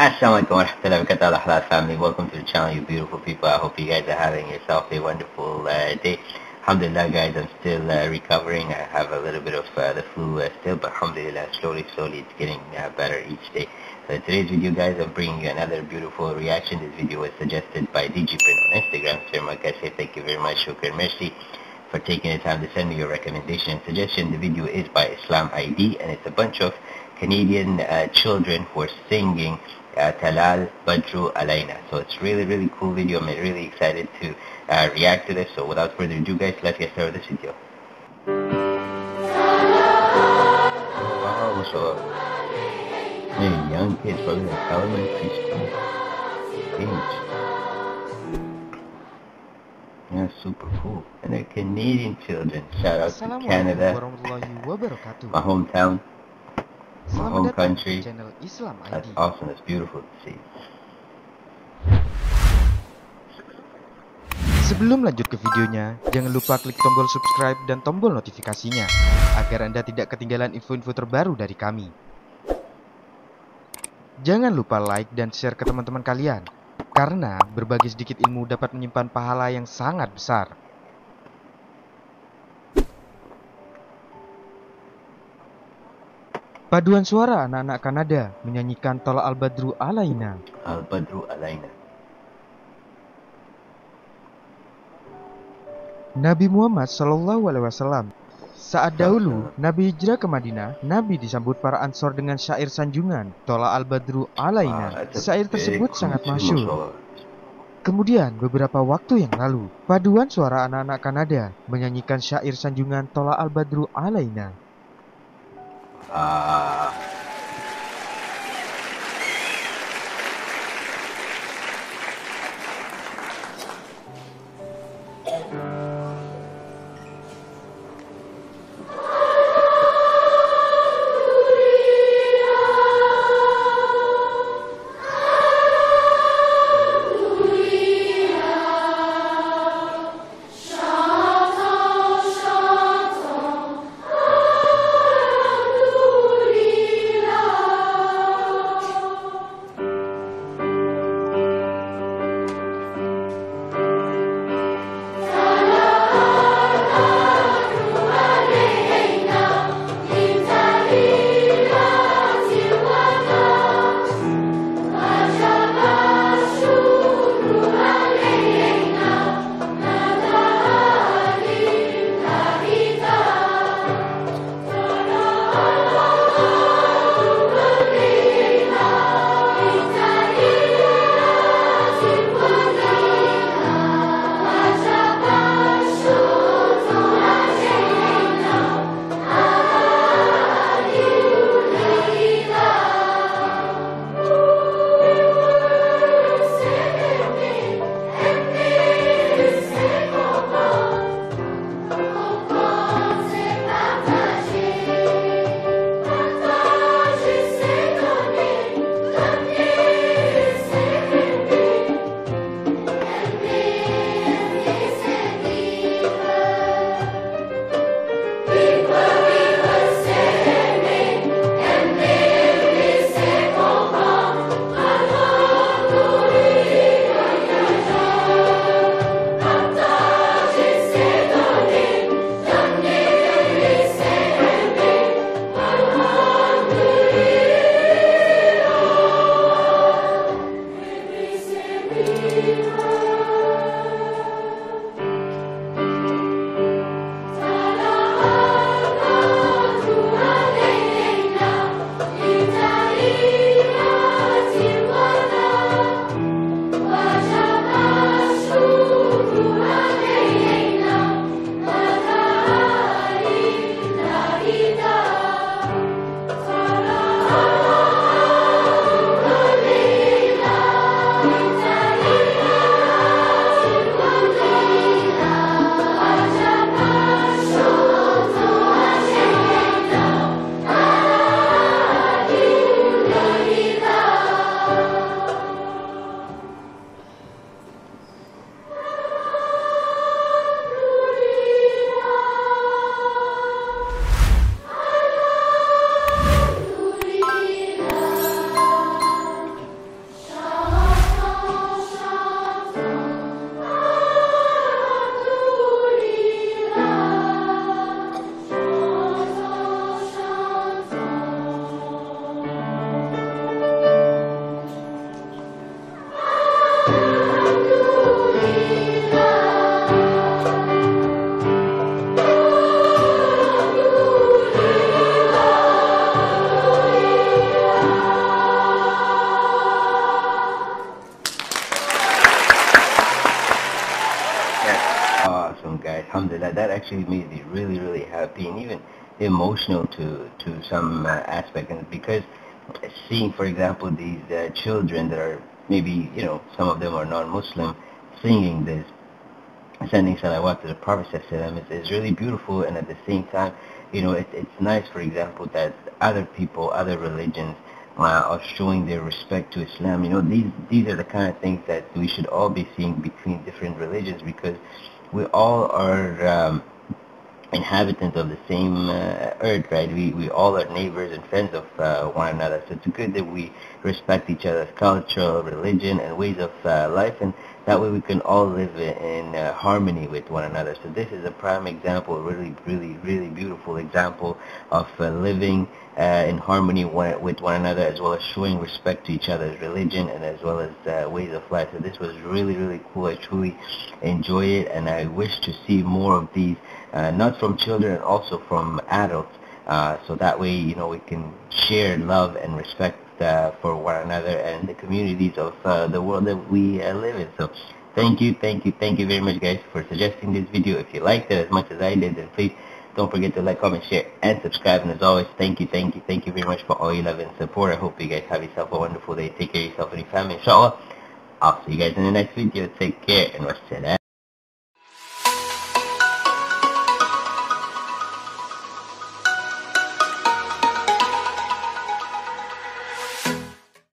Assalamualaikum warahmatullahi wabarakatuh Halal family. Welcome to the channel, you beautiful people. I hope you guys are having yourself a wonderful uh, day. Alhamdulillah guys, I'm still uh, recovering. I have a little bit of uh, the flu uh, still, but alhamdulillah, slowly, slowly it's getting uh, better each day. So today's video guys, I'm bringing you another beautiful reaction. This video was suggested by DG Print on Instagram. My guys say thank you very much, shukran merci for taking the time to send me your recommendation and suggestion. The video is by Islam ID and it's a bunch of Canadian uh, children who are singing uh, Talal Badru Alaina. So it's really, really cool video. I'm really excited to uh, react to this. So without further ado, guys, let's get started with this video. Wow, so hey, young kids, probably like elementary school age. Yeah, super cool. And they're Canadian children. Shout out to Canada, warahmatullahi wabarakatuh. My. Selamat datang country. di channel Islam That's ID. awesome. That's beautiful to see. Sebelum lanjut ke videonya, jangan lupa klik tombol subscribe dan tombol notifikasinya agar Anda tidak ketinggalan info-info terbaru dari kami. Jangan lupa like dan share ke teman-teman kalian karena berbagi sedikit ilmu dapat menyimpan pahala yang sangat besar. Paduan suara anak-anak Kanada menyanyikan Tola Al-Badru Alaina. Al Badru Alaina. Nabi Muhammad Shallallahu Alaihi Wasallam. Saat dahulu Nabi hijrah ke Madinah, Nabi disambut para ansor dengan syair sanjungan Tola al Badru Wow, Alaina. that's a Syair tersebut sangat masyhur. Kemudian beberapa waktu yang lalu, paduan suara anak-anak Kanada menyanyikan syair sanjungan Tola al Badru Alaina. Ah, actually made me really, really happy and even emotional to to some uh, aspect. And because seeing, for example, these uh, children that are maybe, you know, some of them are non-Muslim, singing this, sending salawat to the Prophet is, is really beautiful. And at the same time, you know, it, it's nice, for example, that other people, other religions, uh, are showing their respect to Islam. You know, these these are the kind of things that we should all be seeing between different religions because we all are um, inhabitants of the same uh, earth, right? We we all are neighbors and friends of uh, one another. So it's good that we respect each other's culture, religion, and ways of uh, life, and that way we can all live in uh, harmony with one another. So this is a prime example, a really, really, really beautiful example of uh, living uh, in harmony one, with one another as well as showing respect to each other's religion and as well as uh, ways of life. So this was really, really cool. I truly enjoy it and I wish to see more of these, uh, not from children, also from adults. So that way, you know, we can share love and respect for one another and the communities of uh, the world that we uh, live in. So thank you, thank you, thank you very much guys for suggesting this video. If you liked it as much as I did, then please don't forget to like, comment, share, and subscribe. And as always, thank you, thank you, thank you very much for all your love and support. I hope you guys have yourself a wonderful day. Take care of yourself and your family, inshallah. I'll see you guys in the next video. Take care and wassalam.